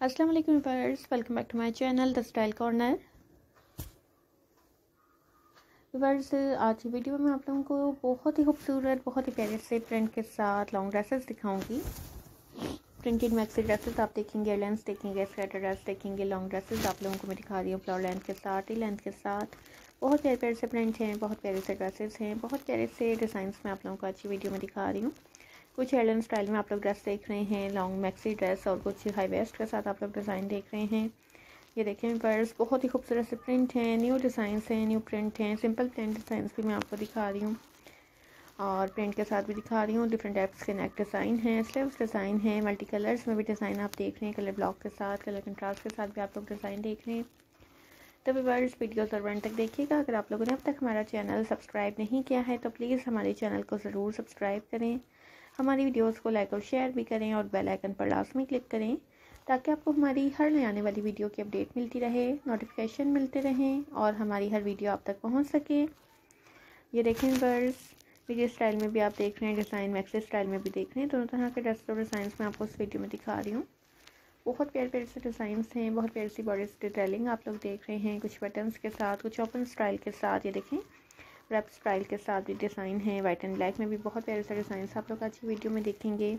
अस्सलाम वालेकुम viewers, welcome back to my channel, the style corner. Viewers, आज की वीडियो में आप लोगों को बहुत ही खूबसूरत, बहुत ही प्यारे से प्रिंट के साथ लॉन्ग ड्रेसेस दिखाऊँगी। प्रिंटेड मैक्सी ड्रेसेस आप देखेंगे एयरलाइंस देखेंगे स्वेटर ड्रेस देखेंगे लॉन्ग ड्रेसेस आप लोगों को मैं दिखा रही हूँ फ्लोर लेंथ के साथ टी लेंथ के साथ। बहुत प्यारे प्यारे से प्रिंट हैं, बहुत प्यारे से ड्रेसेस हैं, बहुत प्यारे से डिज़ाइंस मैं आप लोगों को अच्छी वीडियो में दिखा रही हूँ। कुछ एयरलाइन स्टाइल में आप लोग ड्रेस देख रहे हैं, लॉन्ग मैक्सी ड्रेस और कुछ हाई वेस्ट के साथ आप लोग डिज़ाइन देख रहे हैं। ये देखें पर्स बहुत ही खूबसूरत से प्रिंट हैं, न्यू डिज़ाइंस हैं, न्यू प्रिंट हैं, सिंपल प्रिंट डिज़ाइंस भी मैं आपको दिखा रही हूँ। और प्रिंट के साथ भी दिखा रही हूँ डिफरेंट टाइप्स के नेक डिज़ाइन हैं स्लीव्स डिज़ाइन है मल्टी कलर्स में भी डिज़ाइन आप देख रहे हैं कलर ब्लॉक के साथ कलर कंट्रास्ट के साथ भी आप लोग डिज़ाइन देख रहे हैं। तो वर्ड्स वीडियो और तक देखिएगा। अगर आप लोगों ने अब तक हमारा चैनल सब्सक्राइब नहीं किया है तो प्लीज़ हमारे चैनल को ज़रूर सब्सक्राइब करें। हमारी वीडियोस को लाइक और शेयर भी करें और बेल आइकन पर लाजमी क्लिक करें, ताकि आपको हमारी हर नई आने वाली वीडियो की अपडेट मिलती रहे नोटिफिकेशन मिलते रहें, और हमारी हर वीडियो आप तक पहुँच सके। ये देखें वर्ड्स वीडियो स्टाइल में भी आप देख रहे हैं डिज़ाइन मैक्सी स्टाइल में भी देख रहे हैं, दोनों तरह के ड्रेस और डिज़ाइन मैं आपको इस वीडियो में दिखा रही हूँ। बहुत प्यारे प्यारे से डिज़ाइन हैं, बहुत प्यारी सी बॉडी डिटेलिंग आप लोग देख रहे हैं, कुछ बटन्स के साथ, कुछ ओपन स्टाइल के साथ, ये देखें। रैप स्टाइल के साथ भी डिज़ाइन है वाइट एंड ब्लैक में भी बहुत प्यारे सारे डिज़ाइन आप लोग की वीडियो में देखेंगे।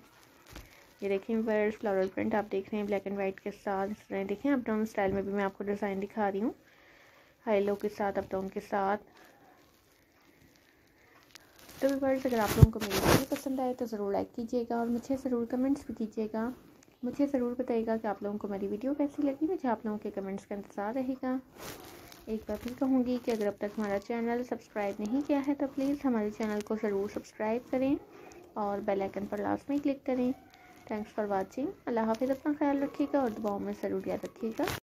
ये देखें पर फ्लोरल प्रिंट आप देख रहे हैं ब्लैक एंड वाइट के साथ इस तरह देखें। अप डाउन स्टाइल में भी मैं आपको डिज़ाइन दिखा रही हूँ। हाई लो के साथ अप डाउन के साथ। तो व्यूवर्स अगर आप लोगों को मेरी वीडियो पसंद आए तो ज़रूर लाइक कीजिएगा और मुझे ज़रूर कमेंट्स भी कीजिएगा मुझे ज़रूर बताइएगा कि आप लोगों को मेरी वीडियो कैसी लगी। मुझे आप लोगों के कमेंट्स का इंतज़ार रहेगा। एक बार फिर कहूँगी कि अगर अब तक हमारा चैनल सब्सक्राइब नहीं किया है तो प्लीज़ हमारे चैनल को ज़रूर सब्सक्राइब करें और बेल आइकन पर लास्ट में क्लिक करें। थैंक्स फॉर वाचिंग अल्लाह हाफिज़, अपना ख्याल रखिएगा और दुआओं में ज़रूर याद रखिएगा।